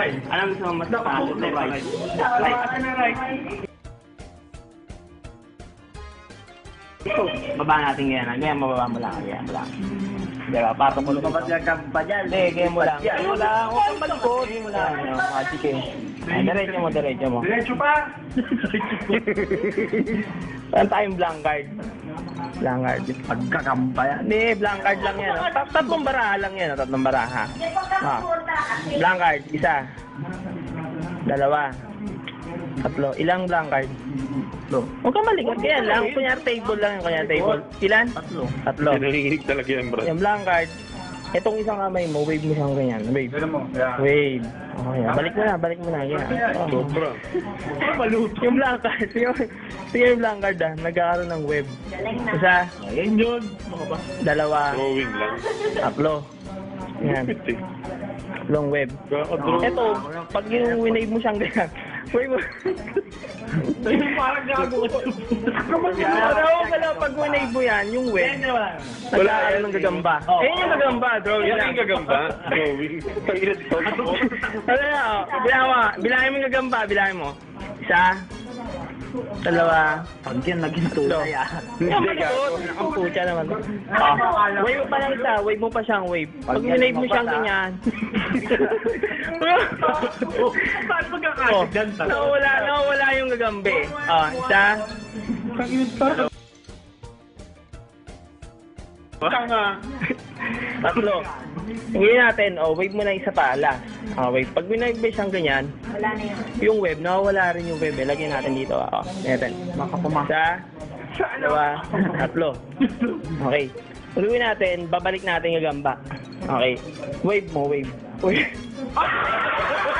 right. Alam mo mas palo, left, right. Right. right. Baba natin ganyan. Ganyan, mababa mo lang. Ganyan mo lang. Diba? Patong mo lang. Mapasya ka pa dyan. Hindi, ganyan mo lang. Ganyan mo lang. Huwag kang malikot. Ganyan mo lang. Ano, mga chike. Ay, diretso mo, diretso mo. Diretso pa. Saan tayong blank card? Blank card. Pagkakamba yan. Hindi, blank card lang yan. Tat- Tatlong baraha lang yan. Tatlong baraha. Ah. Blank card. Isa. Dalawa. Tatlo. Ilang blank card? Tatlo. Huwag kang malikot. Ganyan lang. Kunyari table lang yung kunyari table. Ilan? Tatlo. Tatlo. Nanginginig talaga yan, bro. Yung blank card. Itong isang kamay mo, wave mo siyang ganyan. Wave. Mo. Yeah. Wave. Okay, balik mo na, balik mo na. Yan. Oh. Sobra. Yung blank card, yung, sige yung blank card ah, nagkakaroon ng web. Isa, Ayan yun. Dalawa, Drawing lang. tatlo. Yan, eh. Long web. Ito, pag yung winave mo siyang ganyan, Yung parang gago. Ano, wala, pag winave mo yan, yung web, nagkakaroon ng gagamba. Oh. Eh, yung gagamba, drawing Yan lang. ang gagamba. Drawing. Ko. Ano na, oh, bilangin mo, bilangin mo yung gagamba, bilangin mo. Isa, dalawa, Pag yan naging tunay ah. Yung malikot. Ang pucha naman. Ah, wave mo pa lang isa. Wave mo pa siyang wave. Pag winave mo siyang ganyan. Oh, nawala, nawala yung gagambe. Ah, isa. Tanga. Tatlo. Tingnan natin. Oh, wave mo na isa pa. Last. Ah, wave. Pag winave siyang ganyan, Wala na yun. yung wave, nawawala rin yung wave. Eh. Lagyan natin dito. Ah, oh, natin. Isa. Dalawa. Tatlo. Okay. Uliwin natin. Babalik natin yung gamba. Okay. Wave mo, wave. Wave.